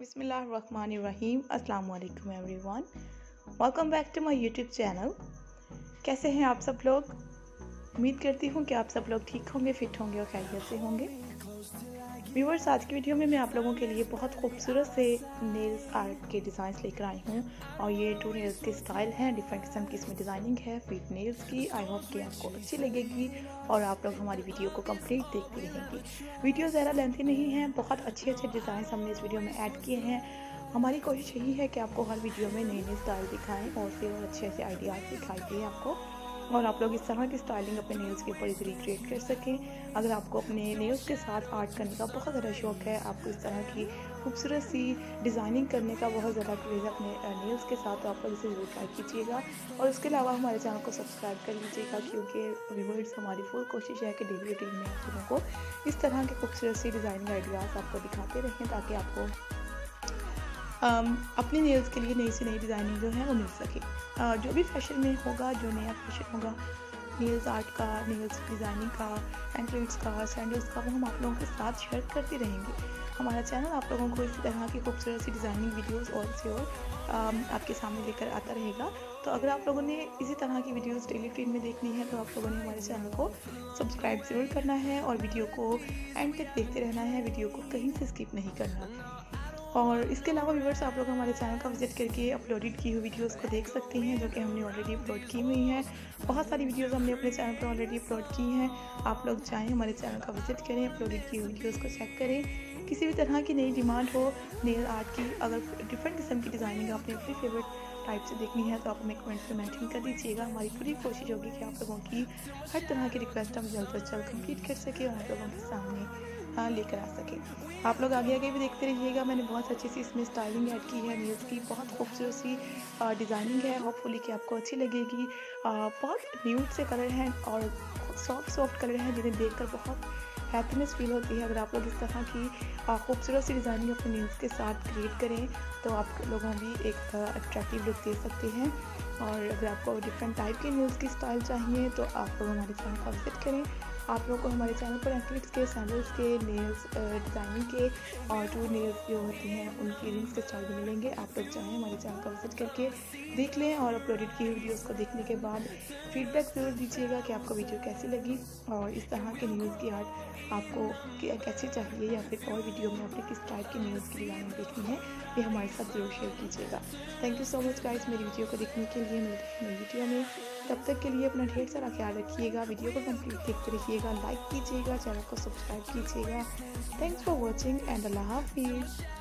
अस्सलाम वालेकुम everyone. Welcome back to my YouTube channel कैसे हैं आप सब लोग? उम्मीद करती हूँ कि आप सब लोग ठीक होंगे, फिट होंगे और खैरियत से होंगे। व्यूवर्स आज की वीडियो में मैं आप लोगों के लिए बहुत खूबसूरत से नेल्स आर्ट के डिज़ाइन लेकर आई हूँ और ये टू नेल्स के स्टाइल हैं डिफरेंट किस्म की इसमें डिज़ाइनिंग है फिट नेल्स की। आई होप कि आपको अच्छी लगेगी और आप लोग हमारी वीडियो को कंप्लीट देखते रहेंगे। वीडियो ज़्यादा लेंथी नहीं है, बहुत अच्छे अच्छे डिज़ाइन हमने इस वीडियो में ऐड किए हैं। हमारी कोशिश यही है कि आपको हर वीडियो में नए नए स्टाइल दिखाएँ और फिर अच्छे अच्छे आइडियाज़ दिखाई दें आपको और आप लोग इस तरह की स्टाइलिंग अपने नेल्स के ऊपर इजीली क्रिएट कर सकें। अगर आपको अपने नेल्स के साथ आर्ट करने का बहुत ज़्यादा शौक है, आपको इस तरह की खूबसूरत सी डिज़ाइनिंग करने का बहुत ज़्यादा क्रेज़ है अपने नेल्स के साथ तो आप लोग इसे ज़रूर ट्राई कीजिएगा। और उसके अलावा हमारे चैनल को सब्सक्राइब कर लीजिएगा, क्योंकि व्यूवर्स हमारी फुल कोशिश है कि डेली रूटीन में आप लोगों को इस तरह के खूबसूरत सी डिज़ाइनिंग आइडियाज़ आपको दिखाते रहें, ताकि आपको अपने नेल्स के लिए नई से नई डिज़ाइनिंग जो है वो मिल सके। जो भी फ़ैशन में होगा, जो नया फ़ैशन होगा नेल्स आर्ट का नेल्स डिज़ाइनिंग का एंकलेट्स का सैंडल्स का, वो हम आप लोगों के साथ शेयर करते रहेंगे। हमारा चैनल आप लोगों को इसी तरह की खूबसूरत सी डिज़ाइनिंग वीडियोस और से और आपके सामने लेकर आता रहेगा। तो अगर आप लोगों ने इसी तरह की वीडियोस डेली फ़ीड में देखनी है तो आप लोगों ने हमारे चैनल को सब्सक्राइब ज़रूर करना है और वीडियो को एंड तक देखते रहना है। वीडियो को कहीं से स्किप नहीं करना। और इसके अलावा व्यूवर्स आप लोग हमारे चैनल का विज़िट करके अपलोडेड की हुई वीडियोस को देख सकते हैं, जो कि हमने ऑलरेडी अपलोड की हुई हैं। बहुत सारी वीडियोस हमने अपने चैनल पर ऑलरेडी अपलोड की हैं। आप लोग चाहें हमारे चैनल का विज़िट करें अपलोडेड की हुई वीडियोस को चेक करें। किसी भी तरह की नई डिमांड हो नेल आर्ट की, अगर डिफरेंट किस्म की डिज़ाइनिंग आपने अपनी फेवरेट टाइप से देखनी है तो आप हमें कमेंट में मेंशन कर दीजिएगा। हमारी पूरी कोशिश होगी कि आप लोगों की हर तरह की रिक्वेस्ट हम जल्द से जल्द कंप्लीट कर सकें और आप लोगों के सामने लेकर आ सके। आप लोग आगे आगे भी देखते रहिएगा, मैंने बहुत अच्छी सी इसमें स्टाइलिंग ऐड की है न्यूज़ की, बहुत खूबसूरत सी डिज़ाइनिंग है। होपफुली कि आपको अच्छी लगेगी। बहुत न्यूट से कलर हैं और सॉफ्ट सॉफ्ट कलर हैं, जिन्हें देखकर बहुत हैप्पीनेस फील होती है। अगर आप लोग इस तरह की खूबसूरत सी डिज़ाइनिंग अपने न्यूज़ के साथ क्रिएट करें तो आप लोगों भी एक अट्रैक्टिव लुक दे सकते हैं। और अगर आपको डिफरेंट टाइप के न्यूज़ की स्टाइल चाहिए तो आप लोग हमारे चैनल का विज़िट करें। आप लोग को हमारे चैनल पर एथलिक्स के सैंडल्स के नेल्स डिज़ाइनिंग के और टू नेल्स जो होती हैं, उनकी रिंग्स के भी मिलेंगे। आप लोग चाहें हमारे चैनल का विज़िट करके, देख लें और अपलोडेड की वीडियोस को देखने के बाद फीडबैक ज़रूर दीजिएगा कि आपको वीडियो कैसी लगी और इस तरह के न्यूज़ की आर्ट आपको कैसी चाहिए या फिर और वीडियो में आपने किस टाइप की न्यूज़ की डिज़ाइनिंग देखनी है, ये हमारे साथ ज़रूर शेयर कीजिएगा। Thank you so much guys मेरी वीडियो को देखने के लिए। हैं वीडियो में। तब तक के लिए अपना ढेर सारा ख्याल रखिएगा वीडियो को कंप्लीट देखते रहिएगा लाइक कीजिएगा चैनल को सब्सक्राइब कीजिएगा। थैंक्स फॉर वॉचिंग एंड अल्लाह हाफिज़